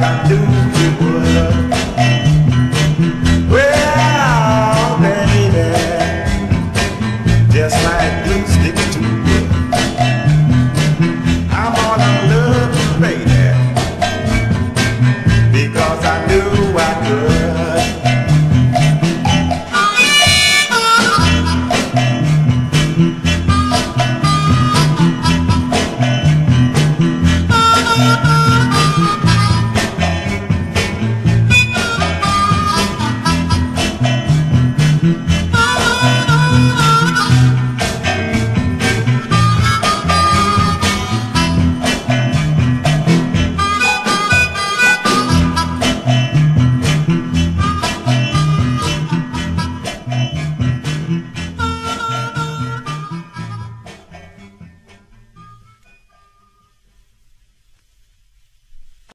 do